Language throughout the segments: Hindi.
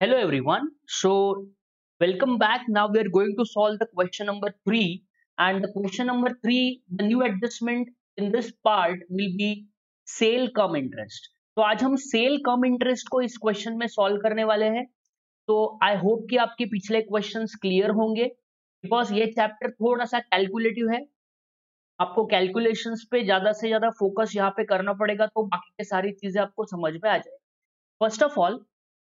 Hello everyone. So welcome back. Now we are going to solve the question number three. And the question number three, the new adjustment in this part will be sale come interest. तो आज हम सेल कम इंटरेस्ट को इस क्वेश्चन में सॉल्व करने वाले हैं तो आई होप कि आपके पिछले क्वेश्चंस क्लियर होंगे बिकॉज़ ये चैप्टर थोड़ा सा कैलकुलेटिव है आपको कैलकुलेशंस पे ज़्यादा से ज़्यादा फोकस यहाँ पे करना पड़ेगा तो बाकी के सारी चीज़ें आपको समझ में आ जाए फ़र्स्ट ऑफ़ ऑल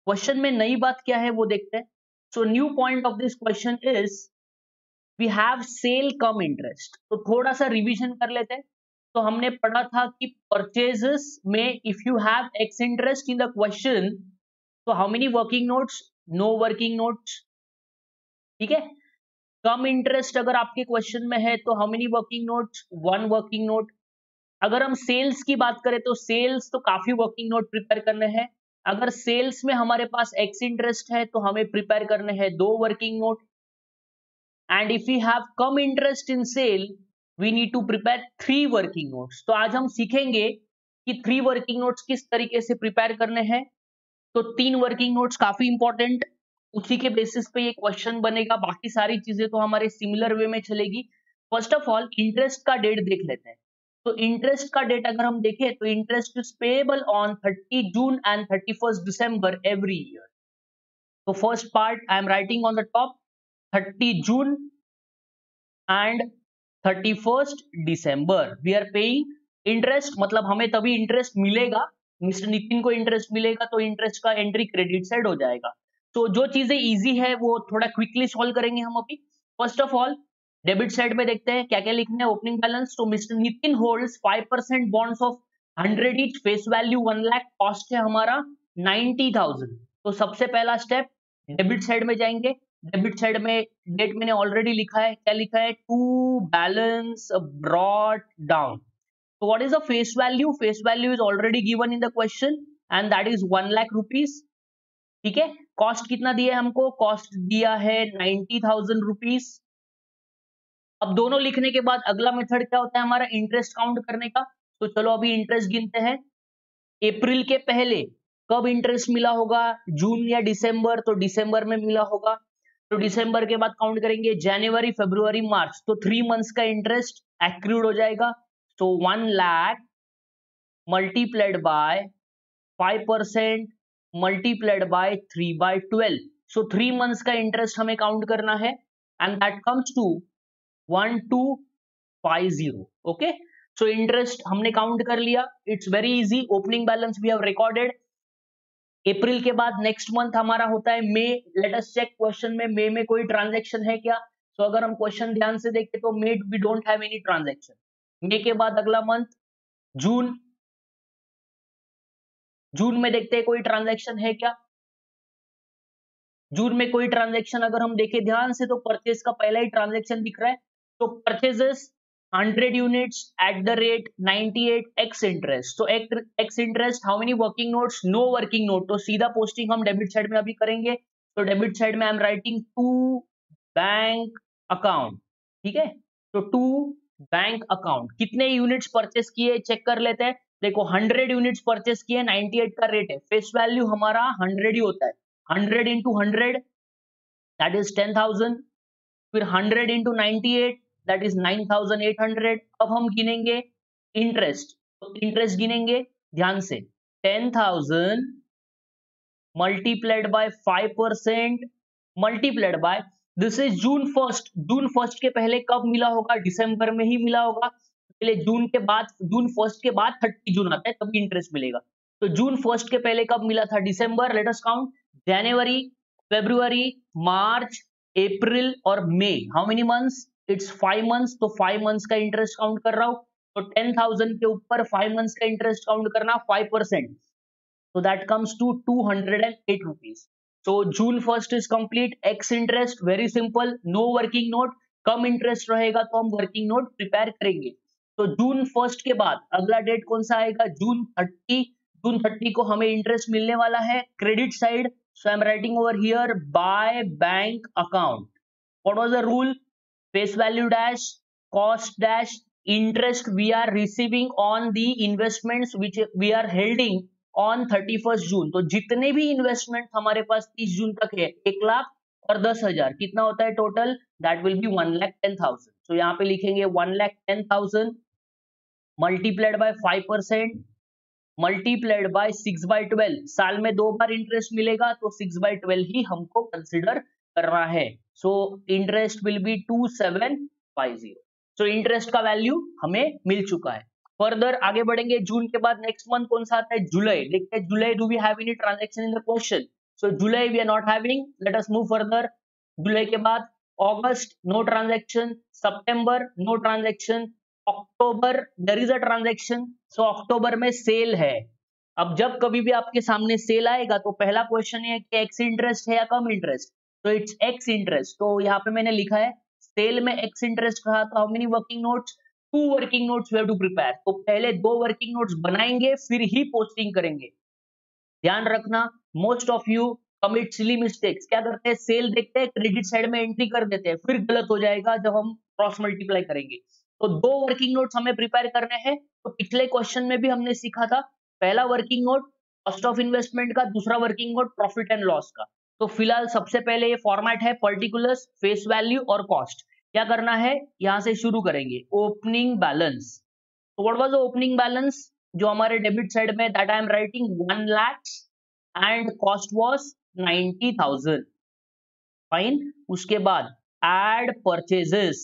क्वेश्चन में नई बात क्या है वो देखते हैं। So new point of this question is we have sale cum interest तो थोड़ा सा रिविजन कर लेते हैं। तो हमने पढ़ा था कि परचेजेस में if you have ex interest in the question तो how many working notes no working notes ठीक है? कम इंटरेस्ट अगर आपके क्वेश्चन में है तो how many working notes one working note अगर हम सेल्स की बात करें तो सेल्स तो काफ़ी वर्किंग नोट प्रिपेयर करने हैं। अगर सेल्स में हमारे पास एक्स इंटरेस्ट है तो हमें प्रिपेयर करने हैं दो working note and if you have cum interest in sale we need to prepare three working notes तो आज हम सीखेंगे कि थ्री वर्किंग नोट्स किस तरीके से प्रिपेयर करने हैं। तो तीन वर्किंग नोट्स काफ़ी इंपॉर्टेंट उसी के बेसिस पे ये क्वेश्चन बनेगा, बाकी सारी चीज़ें तो हमारे सिमिलर वे में चलेगी। फ़र्स्ट ऑफ़ ऑल इंटरेस्ट का डेट देख लेते हैं। तो इंटरेस्ट का डेट अगर हम देखें तो interest is payable on 30 June and 31st December every year तो first part I am writing on the top 30 June and 31st December we are paying interest मतलब हमें तभी इंटरेस्ट मिलेगा। मिस्टर नितिन को इंटरेस्ट मिलेगा तो इंटरेस्ट का एंट्री क्रेडिट साइड हो जाएगा। तो जो चीज़ें इजी है वो थोड़ा क्विकली सॉल्व करेंगे हम अभी। First of all debit side में देखते हैं क्या क्या लिखना है ओपनिंग बैलेंस तो mister Nitin holds 5 percent bonds of 100 each face value 1 lakh cost है हमारा 90,000 तो सबसे पहला स्टेप डेबिट साइड में जाएँगे। डेबिट साइड में डेट मैंने ऑलरेडी लिखा है क्या लिखा है? टू बैलेंस ब्रॉड डाउन तो what is the face value face value is already given in the question and that is one lakh rupees ठीक है? कॉस्ट कितना दिया है हमको? कॉस्ट दिया है नाइन्टी थाउज़ेंड रुपीज़ अब दोनों लिखने के बाद अगला मेथड क्या होता है हमारा? इंटरेस्ट काउंट करने का। तो चलो अभी इंटरेस्ट गिनते हैं। अप्रैल के पहले कब इंटरेस्ट मिला होगा? जून या दिसंबर तो दिसंबर में मिला होगा। तो दिसंबर के बाद काउंट करेंगे जनवरी फेब्रुवरी मार्च तो थ्री मंथ्स का इंटरेस्ट एक्रूड हो जाएगा। तो one lakh multiplied by five percent multiplied by three by twelve so three months का इंटरेस्ट हमें काउंट करना है and that comes to one two five zero okay so interest हमने काउंट कर लिया. It's very easy opening balance we have recorded April के बाद नेक्स्ट मंथ हमारा होता है May let us check question में मे में कोई ट्रांजेक्शन है क्या? सो so, अगर हम क्वेश्चन ध्यान से देखें तो May we don't have any transaction May के बाद अगला मंथ जून जून में देखते हैं कोई ट्रांजेक्शन है क्या? जून में कोई ट्रांजेक्शन अगर हम देखें ध्यान से तो परचेज का पहला ही ट्रांजेक्शन दिख रहा है। तो purchases 100 units at the rate 98 ex interest तो ex interest how many working notes no working note तो सीधा पोस्टिंग हम डेबिट साइड में अभी करेंगे। तो डेबिट साइड में I am writing to bank account ठीक है? तो टू बैंक अकाउंट कितने यूनिट्स परचेस किए? चेक कर लेते हैं। देखो 100 यूनिट्स परचेस किए 98 का रेट है। फेस वैल्यू हमारा 100 ही होता है। 100 इंटू हंड्रेड दैट इज़ 10,000 फिर 100 इंटू नाइनटी दैट इज़ 9,800 अब हम गिनेंगे इंटरेस्ट तो इंटरेस्ट गिनेंगे ध्यान से। 10,000 multiplied by 5 percent multiplied by this is June first June first के पहले कब मिला होगा? दिसंबर में ही मिला होगा। पहले जून के बाद, जून फ़र्स्ट के बाद थर्टी जून आता है तभी इंटरेस्ट मिलेगा। तो जून फ़र्स्ट के पहले कब मिला था? December latest count January February March April और मई how many months it's five months तो फाइव मंथ्स का इंटरेस्ट काउंट कर रहा हूँ। तो टेन थाउज़ेंड के ऊपर फाइव मंथ्स का इंटरेस्ट काउंट करना five percent so that comes to 208 rupees. So june first is complete. X interest, very simple. No working note. Cum interest रहेगा तो हम वर्किंग नोट प्रिपेयर करेंगे। तो जून फ़र्स्ट के बाद अगला डेट कौन सा आएगा? June thirty. जून थर्टी को हमें इंटरेस्ट मिलने वाला है। Credit side so I am writing over here by bank account what was the rule face value dash cost dash interest we are receiving on the investments which we are holding on thirty first June तो जितने भी इन्वेस्टमेंट हमारे पास तीस जून तक है, एक लाख और दस हज़ार, कितना होता है total that will be one lakh ten thousand तो यहाँ पे लिखेंगे one lakh ten thousand multiplied by five percent multiplied by six by twelve साल में दो बार इंटरेस्ट मिलेगा तो सिक्स बाय ट्वेल्व ही हमको कंसिडर करना है। So interest will be two seven five zero so interest का वैल्यू हमें मिल चुका है। फर्दर आगे बढ़ेंगे। जून के बाद नेक्स्ट मंथ कौन सा आता है? जुलाई। देखते हैं, July do we have any transaction in the question so July we are not having let us move further July के बाद अगस्त no transaction September no transaction October there is a transaction so October में सेल है. अब जब कभी भी आपके सामने सेल आएगा तो पहला क्वेश्चन है कि एक्स इंटरेस्ट है या कम इंटरेस्ट तो इट्स एक्स इंटरेस्ट तो यहाँ पे मैंने लिखा है सेल में एक्स इंटरेस्ट रहा तो how many working notes two working notes we have to prepare तो पहले दो वर्किंग नोट्स बनाएँगे, फिर ही पोस्टिंग करेंगे. ध्यान रखना most of you commit silly mistakes क्या करते हैं? सेल देखते हैं क्रेडिट साइड में एंट्री कर देते हैं, फिर गलत हो जाएगा जब हम क्रॉस मल्टीप्लाई करेंगे। तो दो वर्किंग नोट्स हमें प्रिपेयर करने हैं। तो पिछले क्वेश्चन में भी हमने सीखा था, पहला working note cost of investment का, दूसरा working note profit and loss का। तो फ़िलहाल सबसे पहले ये फॉर्मेट है पर्टिकुलर फेस वैल्यू और कॉस्ट क्या करना है? यहाँ से शुरू करेंगे। ओपनिंग बैलेंस तो व्हाट वाज ओपनिंग बैलेंस जो हमारे डेबिट साइड में that I am writing one lakhs and cost was ninety thousand. Fine उसके बाद एड परचेजेस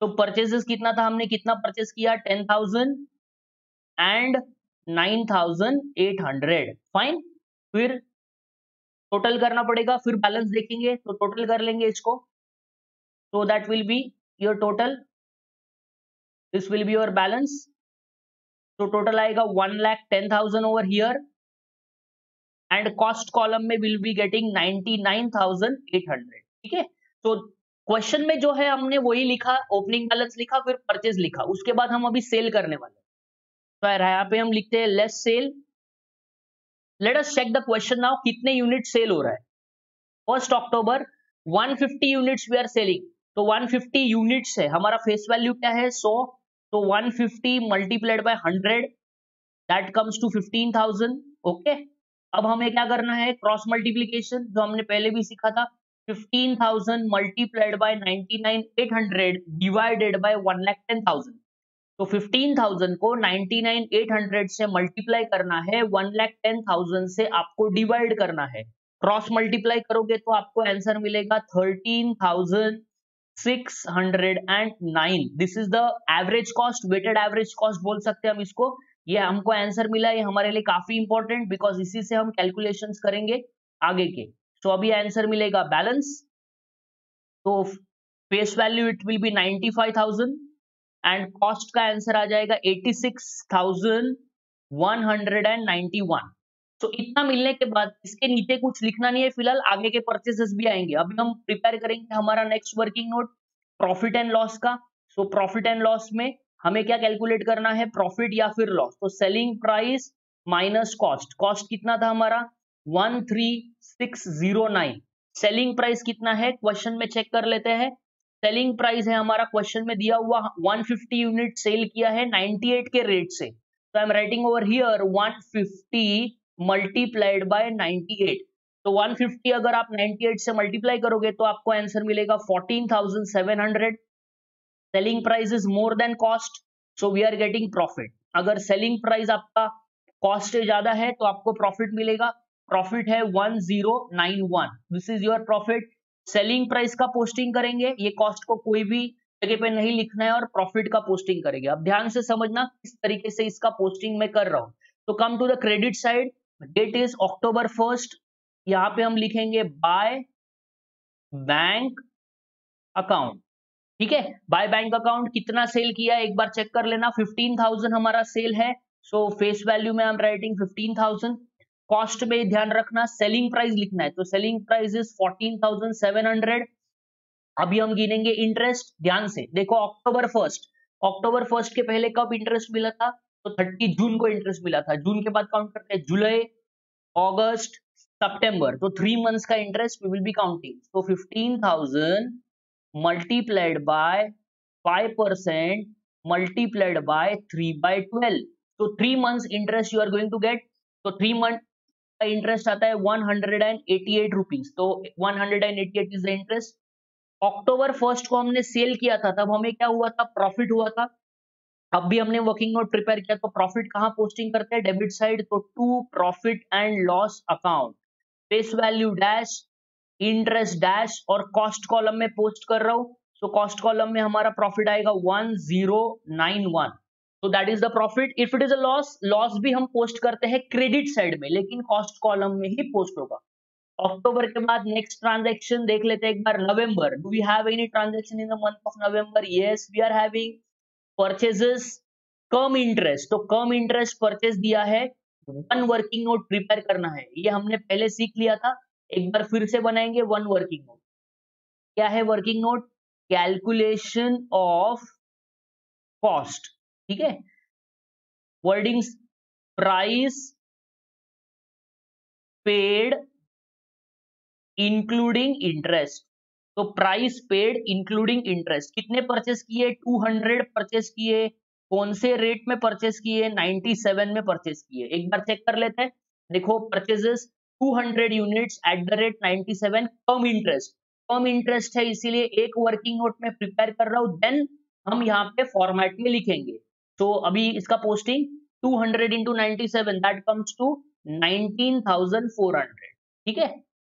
तो परचेजेस कितना था हमने? कितना परचेज किया? Ten thousand and nine thousand eight hundred fine फिर टोटल करना पड़ेगा, फिर बैलेंस देखेंगे तो टोटल कर लेंगे इसको। तो that will be your total this will be your balance तो टोटल आएगा one lakh ten thousand over here and cost column में will be getting ninety nine thousand eight hundred ठीक है? तो क्वेश्चन में जो है हमने वही लिखा ओपनिंग बैलेंस लिखा, फिर परचेज लिखा। उसके बाद हम अभी सेल करने वाले तो यहाँ पे हम लिखते हैं less sale let us check the question now कितने यूनिट सेल हो रहा है? First October 150 units we are selling तो 150 यूनिट्स है। हमारा फेस वैल्यू क्या है? 100 तो 150 multiplied by 100 that comes to 15000 okay अब हमें क्या करना है? क्रॉस मल्टीप्लीकेशन जो हमने पहले भी सीखा था 15000 multiplied by 99800 divided by 1 lakh 10000 तो 15,000 को 99,800 से मल्टीप्लाई करना है वन लैख टेन थाउज़ेंड से आपको डिवाइड करना है। क्रॉस मल्टीप्लाई करोगे तो आपको आंसर मिलेगा thirteen thousand six hundred and nine this is the average cost weighted average cost बोल सकते हैं हम इसको। ये हमको आंसर मिला ये हमारे लिए काफ़ी इंपॉर्टेंट बिकॉज़ इसी से हम कैलकुलेशंस करेंगे आगे के। तो so, अभी आंसर मिलेगा बैलेंस तो face value it will be ninety five thousand and cost का आंसर आ जाएगा eighty six thousand one hundred and ninety one तो इतना मिलने के बाद इसके नीचे कुछ लिखना नहीं है फ़िलहाल आगे के परचेसेस भी आएँगे। अभी हम प्रिपेयर करेंगे हमारा next working note profit and loss का। सो प्रॉफिट एंड लॉस में हमें क्या कैलकुलेट करना है? प्रॉफिट या फिर लॉस तो selling price minus cost cost कितना था हमारा? One three six zero nine selling price कितना है? क्वेश्चन में चेक कर लेते हैं। सेलिंग प्राइस है हमारा क्वेश्चन में दिया हुआ 150 यूनिट सेल किया है 98 के रेट से। तो I am writing over here 150 multiplied by 98 तो 150 अगर आप 98 से मल्टीप्लाई करोगे तो आपको आंसर मिलेगा 14,700 selling price is more than cost so we are getting profit अगर सेलिंग प्राइस आपका कॉस्ट ज़्यादा है तो आपको प्रॉफिट मिलेगा। प्रॉफिट है 1091 this is your profit selling price का पोस्टिंग करेंगे, ये कॉस्ट को कोई भी जगह पे नहीं लिखना है और प्रॉफिट का पोस्टिंग करेंगे। अब ध्यान से समझना किस तरीके से इसका पोस्टिंग मैं कर रहा हूँ। तो come to the credit side date is October first यहाँ पे हम लिखेंगे बाय बैंक अकाउंट ठीक है? बाय बैंक अकाउंट कितना सेल किया? एक बार चेक कर लेना। फिफ्टीन थाउज़ेंड हमारा सेल है। सो फेस वैल्यू में I am writing fifteen thousand cost में ध्यान रखना। सेलिंग प्राइस लिखना है। तो selling price is fourteen thousand seven hundred अभी हम गिनेंगे इंटरेस्ट ध्यान से। देखो अक्टूबर फ़र्स्ट अक्टूबर फ़र्स्ट के पहले कब इंटरेस्ट मिला था? तो थर्टी जून को इंटरेस्ट मिला था। जून के बाद काउंट करते हैं। जुलाई ऑगस्ट सितंबर तो थ्री मंथ्स का interest we will be counting तो fifteen thousand multiplied by five percent multiplied by three by twelve तो three months interest you are going to get तो थ्री मंथ का इंटरेस्ट आता है one hundred and eighty eight rupees तो one hundred and eighty eight is the interest October first को हमने सेल किया था, तब हमें क्या हुआ था? प्रॉफिट हुआ था। अब भी हमने वर्किंग नोट प्रिपेयर किया तो प्रॉफिट कहाँ पोस्टिंग करते हैं? डेबिट साइड तो to profit and loss account face value dash interest dash और कॉस्ट कॉलम में पोस्ट कर रहा हूँ। तो कॉस्ट कॉलम में हमारा प्रॉफिट आएगा वन ज़ीरो नाइन वन तो that is the profit if it is a loss loss भी हम पोस्ट करते हैं क्रेडिट साइड में, लेकिन कॉस्ट कॉलम में ही पोस्ट होगा। अक्टूबर के बाद नेक्स्ट ट्रांजेक्शन देख लेते हैं एक बार नवंबर do we have any transaction in the month of November yes we are having purchases cum interest तो कम इंटरेस्ट परचेज दिया है। वन वर्किंग नोट प्रिपेयर करना है। ये हमने पहले सीख लिया था। एक बार फिर से बनाएँगे वन वर्किंग नोट क्या है working note calculation of cost ठीक है? Wordings price paid including interest तो प्राइस पेड इंक्लूडिंग इंटरेस्ट कितने परचेस किए? 200 परचेस किए. कौन से रेट में परचेस किए? 97 में परचेस किए. एक बार चेक कर लेते हैं. देखो purchases 200 units at the rate 97 cum interest cum interest है इसीलिए एक वर्किंग नोट में प्रिपेयर कर रहा हूँ देन हम यहाँ पे फॉर्मेट में लिखेंगे। तो अभी इसका posting 200 hundred into ninety that comes to 19,400 ठीक है?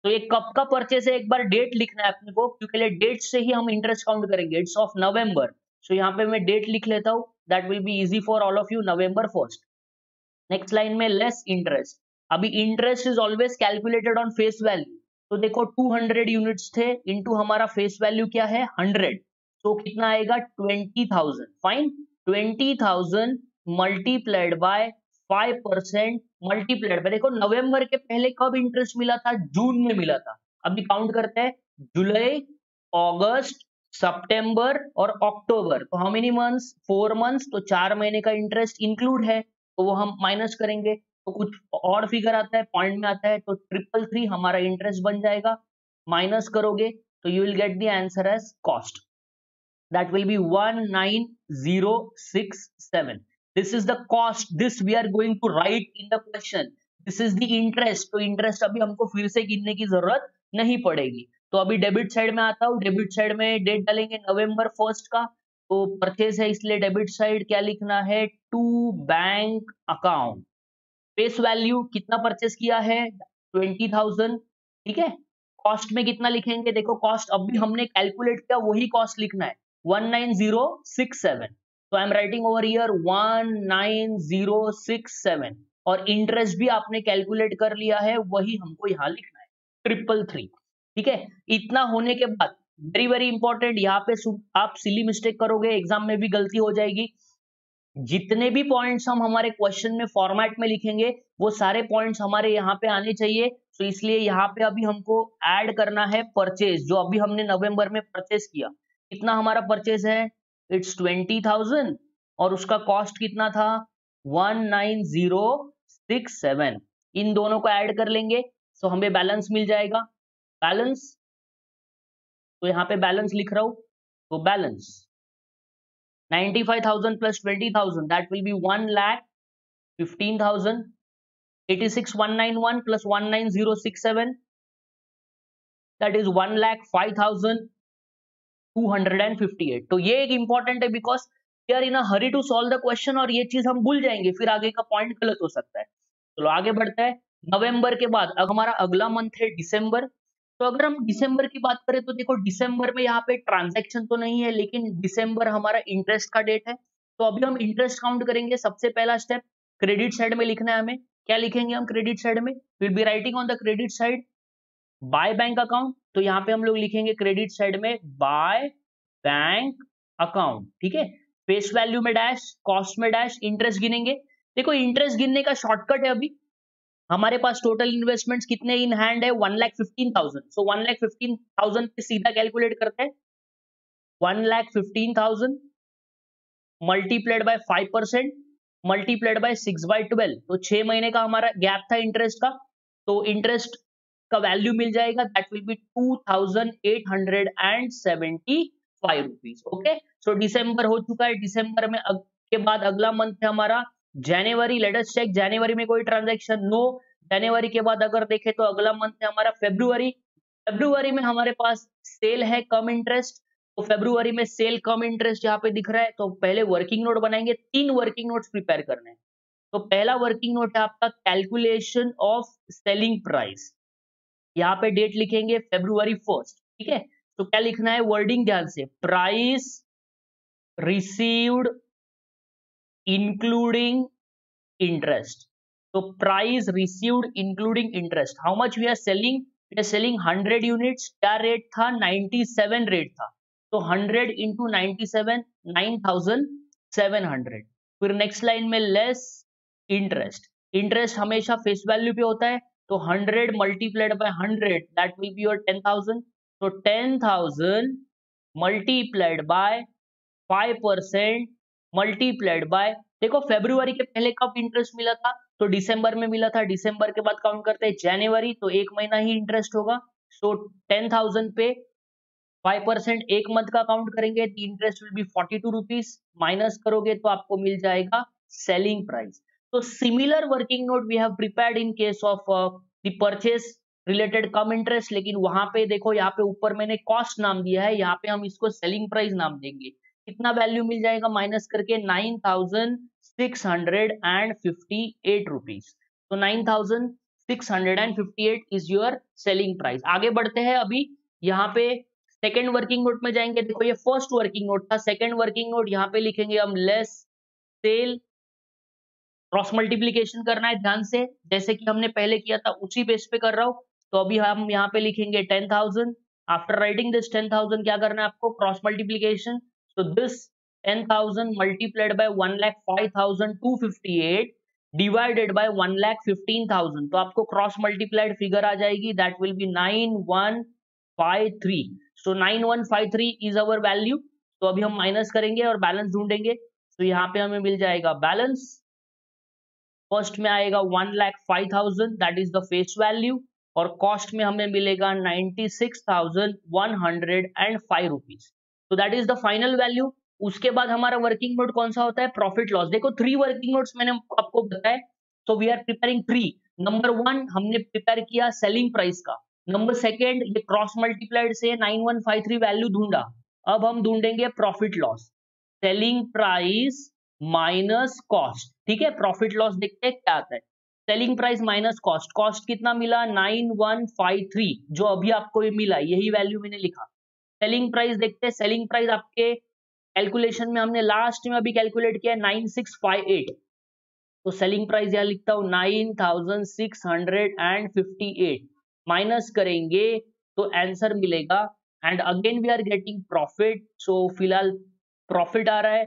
तो ये कब का परचेस है? एक बार डेट लिखना है अपने को क्योंकि डेट से ही हम इंटरेस्ट काउंट करेंगे। इट्स ऑफ़ नवंबर सो यहाँ पे मैं डेट लिख लेता हूँ। That will be easy for all of you November first next line में लेस इंटरेस्ट अभी interest is always calculated on face value तो देखो 200 यूनिट्स थे इनटू हमारा फेस वैल्यू क्या है? 100 तो कितना आएगा? 20,000 fine 20,000 multiplied by five percent multiplied देखो नवंबर के पहले कब इंटरेस्ट मिला था? जून में मिला था। अभी काउंट करते हैं। जुलाई अगस्त सितंबर और अक्टूबर। तो how many months four months तो चार महीने का इंटरेस्ट इंक्लूड है। तो वो हम माइनस करेंगे। तो कुछ और फिगर आता है पॉइंट में आता है तो ट्रिपल थ्री हमारा इंटरेस्ट बन जाएगा। माइनस करोगे तो you will get the answer as cost that will be one nine zero six seven this is the cost. This we are going to write in the question. This is the interest. तो इंटरेस्ट अभी हमको फिर से गिनने की ज़रूरत नहीं पड़ेगी। तो अभी डेबिट साइड में आता हूँ। डेबिट साइड में डेट डालेंगे नवंबर फ़र्स्ट का। तो परचेज है इसलिए डेबिट साइड क्या लिखना है? To bank account face value कितना परचेज किया है? Twenty thousand. ठीक है? कॉस्ट में कितना लिखेंगे? देखो कॉस्ट अब भी हमने कैलकुलेट किया वही कॉस्ट लिखना है। One nine zero six seven. तो I am writing over here one nine zero six seven. और इंटरेस्ट भी आपने कैलकुलेट कर लिया है वही हमको यहाँ लिखना है। Triple three. ठीक है? इतना होने के बाद वेरी वेरी इंपॉर्टेंट यहाँ पे आप सिली मिस्टेक करोगे एग्ज़ाम में भी गलती हो जाएगी। जितने भी पॉइंट्स हम हमारे क्वेश्चन में फॉर्मेट में लिखेंगे, वो सारे पॉइंट्स हमारे यहाँ पे आने चाहिए। तो इसलिए यहाँ पे अभी हमको ऐड करना है परचेज जो अभी हमने नवंबर में परचेज किया। कितना हमारा परचेज है? इट्स ट्वेंटी थाउज़ेंड और उसका कॉस्ट कितना था? One nine zero six seven इन दोनों को ऐड कर लेंगे तो हमें बैलेंस मिल जाएगा। बैलेंस तो यहाँ पे बैलेंस लिख रहा हूँ तो balance ninety five thousand plus twenty thousand that will be one lakh fifteen thousand eighty six one nine one plus one nine zero six seven that is one lakh five thousand 258 तो ये एक इंपॉर्टेंट है because we in hurry to solve the question और ये चीज़ हम भूल जाएँगे, फिर आगे का पॉइंट गलत हो सकता है। चलो तो आगे बढ़ता है। नवंबर के बाद, अब हमारा अगला मंथ है दिसंबर तो अगर हम दिसंबर की बात करें तो देखो दिसंबर में यहाँ पे ट्रांजेक्शन तो नहीं है, लेकिन दिसंबर हमारा इंटरेस्ट का डेट है। तो अभी हम इंटरेस्ट काउंट करेंगे, सबसे पहला स्टेप क्रेडिट साइड में लिखना है हमें। क्या लिखेंगे हम क्रेडिट साइड में? Will be writing on the credit side by bank account तो यहाँ पे हम लोग लिखेंगे क्रेडिट साइड में बाय बैंक अकाउंट ठीक है? फेस वैल्यू में डैश कॉस्ट में डैश इंटरेस्ट गिनेंगे। देखो इंटरेस्ट गिनने का शॉर्टकट है अभी। हमारे पास टोटल इन्वेस्टमेंट्स कितने इन हैंड है? One lakh fifteen thousand so one lakh fifteen thousand पे सीधा कैलकुलेट करते हैं। One lakh fifteen thousand multiplied by five percent multiplied by six by twelve तो छह महीने का हमारा गैप था इंटरेस्ट का। तो इंटरेस्ट का वैल्यू मिल जाएगा। That will be two thousand eight hundred and seventy five rupees okay so दिसंबर हो चुका है। दिसंबर में अग, के बाद अगला मंथ है हमारा जनवरी लेटेस्ट चेक जनवरी में कोई ट्रांजेक्शन नो जनवरी के बाद अगर देखें तो अगला मंथ है हमारा फेब्रुवरी फेब्रुवरी में हमारे पास सेल है कम इंटरेस्ट तो फेब्रुवरी में सेल कम इंटरेस्ट यहाँ पे दिख रहा है तो पहले वर्किंग नोट बनाएँगे, तीन वर्किंग नोट्स प्रिपेयर करने हैं। तो पहला वर्किंग नोट है आपका कैलकुलेशन ऑफ़ सेलिंग प्राइस यहाँ पे डेट लिखेंगे फेब्रुवरी फ़र्स्ट ठीक है? तो क्या लिखना है? वर्डिंग ध्यान से प्राइस रिसीव्ड इंक्लूडिंग इंटरेस्ट तो price received including interest how much we are selling it is selling 100 units क्या रेट था? 97 रेट था. तो 100 into ninety seven nine thousand seven hundred फिर नेक्स्ट लाइन में लेस इंटरेस्ट इंटरेस्ट हमेशा फेस वैल्यू पे होता है. तो 100 multiplied by 100 that will be your 10000 तो 10000 multiplied by 5 percent multiplied by देखो फेब्रुवरी के पहले कब इंटरेस्ट मिला था? तो दिसंबर में मिला था। दिसंबर के बाद काउंट करते हैं जनवरी तो एक महीना ही इंटरेस्ट होगा। सो टेन थाउज़ेंड पे फाइव परसेंट एक मंथ का काउंट करेंगे तो interest will be forty two rupees minus करोगे तो आपको मिल जाएगा सेलिंग प्राइस तो similar working note we have prepared in case of the purchase related cum interest लेकिन वहाँ पे देखो, यहाँ पे ऊपर मैंने कॉस्ट नाम दिया है, यहाँ पे हम इसको सेलिंग प्राइस नाम देंगे। कितना वैल्यू मिल जाएगा? माइनस करके nine thousand six hundred and fifty eight rupees तो nine thousand six hundred and fifty eight is your selling price आगे बढ़ते हैं अभी। यहाँ पे सेकेंड वर्किंग नोट में जाएँगे। देखो, ये फ़र्स्ट वर्किंग नोट था। सेकेंड वर्किंग नोट यहाँ पे लिखेंगे हम लेस सेल क्रॉस मल्टीप्लीकेशन करना है ध्यान से। जैसे कि हमने पहले किया था, उसी बेस पे कर रहा हूँ। तो अभी हम यहाँ पे लिखेंगे ten thousand after writing this ten thousand क्या करना है आपको? Cross multiplication so this 10000 multiplied by 1 lakh 5258 divided by 1 lakh 15000 तो आपको क्रॉस मल्टीप्लाइड फिगर आ जाएगी। That will be 9153 so 9153 is our value तो अभी हम माइनस करेंगे और बैलेंस ढूंढेंगे। तो यहाँ पे हमें मिल जाएगा बैलेंस फ़र्स्ट में आएगा one lakh five thousand that is the face value और कॉस्ट में हमें मिलेगा ninety six thousand one hundred and five rupees तो that is the final value उसके बाद हमारा वर्किंग नोट कौन सा होता है? प्रॉफिट लॉस देखो थ्री वर्किंग नोट्स मैंने आपको बताया। So we are preparing three number one हमने प्रिपेयर किया सेलिंग प्राइस का। नंबर सेकेंड ये क्रॉस मल्टीप्लाइड से nine one five three value ढूंढा। अब हम ढूंढेंगे profit loss selling price minus cost ठीक है? प्रॉफिट लॉस देखते हैं क्या आता है। Selling price minus cost cost कितना मिला? नाइन वन फाइव थ्री जो अभी आपको मिला, यही वैल्यू मैंने लिखा। सेलिंग प्राइस देखते हैं। सेलिंग प्राइस आपके कैलकुलेशन में हमने लास्ट में अभी कैलकुलेट किया नाइन सिक्स फाइव एट तो सेलिंग प्राइस यहाँ लिखता हूँ nine thousand six hundred and fifty eight minus करेंगे तो आंसर मिलेगा। And again we are getting profit so फ़िलहाल प्रॉफिट आ रहा है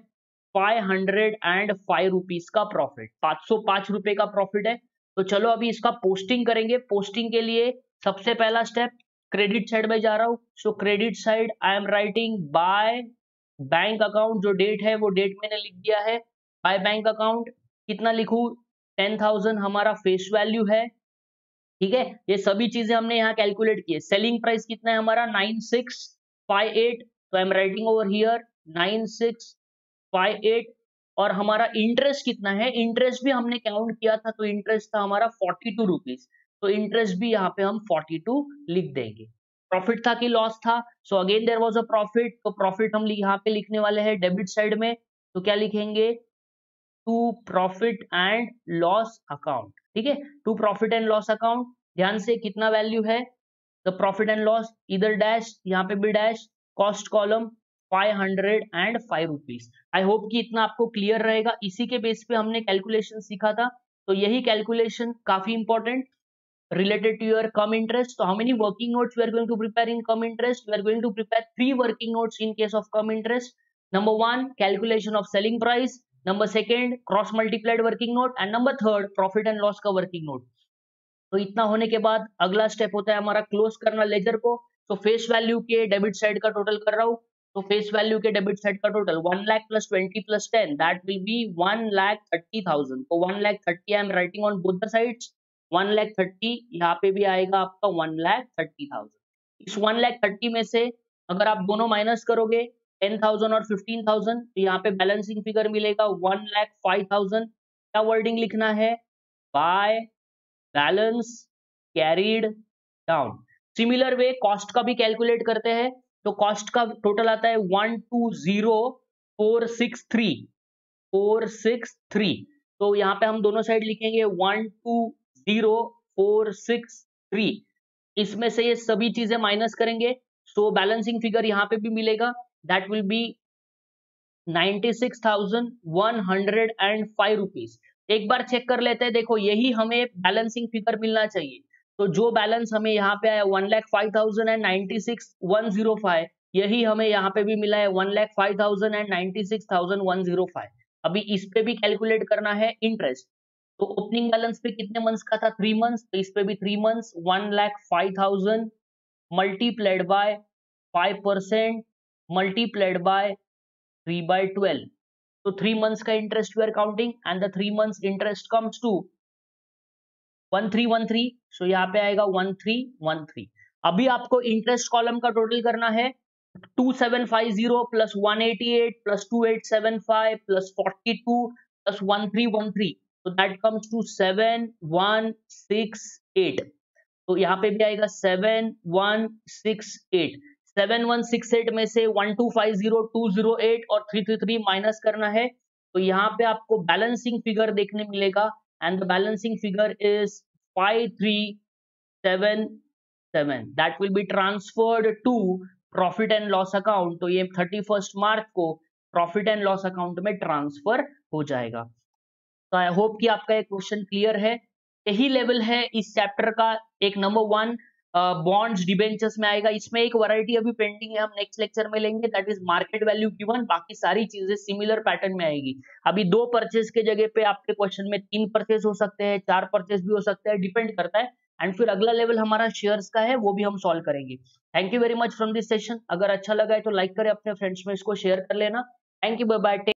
five hundred and five rupees का प्रॉफिट पाँच सौ पाँच रुपए का प्रॉफिट है। तो चलो अभी इसका पोस्टिंग करेंगे। पोस्टिंग के लिए सबसे पहला स्टेप क्रेडिट साइड में जा रहा हूँ। So credit side I am writing by bank account जो डेट है, वो डेट मैंने लिख दिया है। बाय बैंक अकाउंट कितना लिखू? टेन थाउज़ेंड हमारा फेस वैल्यू है। ठीक है? ये सभी चीज़ें हमने यहाँ कैलकुलेट की सेलिंग प्राइस कितना है हमारा? नाइन सिक्स फाइव एट तो I am writing over here nine six five eight और हमारा इंटरेस्ट कितना है? इंटरेस्ट भी हमने काउंट किया था तो इंटरेस्ट था हमारा फोर्टी टू रुपीज़ तो इंटरेस्ट भी यहाँ पे हम 42 लिख देंगे। प्रॉफिट था कि लॉस था? So again there was a profit तो प्रॉफिट हम यहाँ पे लिखने वाले हैं डेबिट साइड में तो क्या लिखेंगे? To profit and loss account ठीक है? To profit and loss account ध्यान से कितना वैल्यू है? द प्रॉफिट एंड लॉस इधर डैश यहाँ पे भी dash cost column five hundred and five rupees I hope कि इतना आपको क्लियर रहेगा। इसी के बेस पे हमने कैलकुलेशन सीखा था। तो यही कैलकुलेशन काफ़ी important related to your come interest. So how many working notes we are going to prepare in come interest? We are going to prepare three working notes in case of come interest. Number one, calculation of selling price. Number second, cross multiplied working note. And number third, profit and loss का working note. तो इतना होने के बाद अगला स्टेप होता है हमारा क्लोज करना लेजर को तो फेस वैल्यू के डेबिट साइड का टोटल कर रहा हूँ तो फेस वैल्यू के डेबिट साइड का total one lakh plus twenty plus ten that will be one lakh thirty thousand तो one lakh thirty I am writing on both the sides one lakh thirty यहाँ पे भी आएगा आपका वन लैख थर्टी थाउज़ेंड इस वन लैख थर्टी में से अगर आप दोनों माइनस करोगे टेन थाउज़ेंड और फिफ्टीन थाउज़ेंड तो यहाँ पे बैलेंसिंग फिगर मिलेगा वन लैख फाइव थाउज़ेंड क्या वर्डिंग लिखना है? By balance carried down similar way cost का भी कैलकुलेट करते हैं तो कॉस्ट का टोटल आता है one two zero four six three four six three तो यहाँ पे हम दोनों साइड लिखेंगे one two zero four six three. इसमें से ये सभी चीज़ें माइनस करेंगे सो बैलेंसिंग फिगर यहाँ पे भी मिलेगा। That will be ninety six thousand one hundred and five rupees एक बार चेक कर लेते हैं, देखो यही हमें बैलेंसिंग फिगर मिलना चाहिए। तो जो बैलेंस हमें यहाँ पे आया one lakh five thousand and ninety six one zero five यही हमें यहाँ पे भी मिला है one lakh five thousand and ninety six thousand one zero five अभी इस पे भी कैलकुलेट करना है इंटरेस्ट तो ओपनिंग बैलेंस पे कितने मंथ्स का था? थ्री मंथ्स तो इस पे भी three months one lakh five thousand multiplied by five percent multiplied by three by twelve तो थ्री मंथ्स का interest we are counting and the three months interest comes to one three one three so यहाँ पे आएगा वन थ्री वन थ्री अभी आपको इंटरेस्ट कॉलम का टोटल करना है। Two seven five zero plus one eighty eight plus two eight seven five plus forty two plus one three one three तो that comes to seven one six eight तो यहाँ पे भी आएगा seven one six eight seven one six eight में से one two five zero two zero eight और थ्री थ्री थ्री माइनस करना है। तो यहाँ पे आपको बैलेंसिंग फिगर देखने मिलेगा। And the balancing figure is five three seven seven that will be transferred to profit and loss account तो ये थर्टी फ़र्स्ट मार्च को प्रॉफिट एंड लॉस अकाउंट में ट्रांसफ़र हो जाएगा। तो आई होप कि आपका एक क्वेश्चन क्लियर है। यही लेवल है इस चैप्टर का। एक नंबर वन बॉन्ड्स डिबेंचर्स में आएगा। इसमें एक वैरायटी अभी पेंडिंग है, हम नेक्स्ट लेक्चर में लेंगे। That is market value given बाकी सारी चीज़ें सिमिलर पैटर्न में आएगी। अभी दो परचेज के जगह पे आपके क्वेश्चन में तीन परचेज हो सकते हैं, चार परचेज भी हो सकते हैं डिपेंड करता है। एंड फिर अगला लेवल हमारा शेयर्स का है, वो भी हम सॉल्व करेंगे। Thank you very much from this session अगर अच्छा लगा है तो लाइक करें अपने फ्रेंड्स में, इसको शेयर कर लेना। Thank you bye bye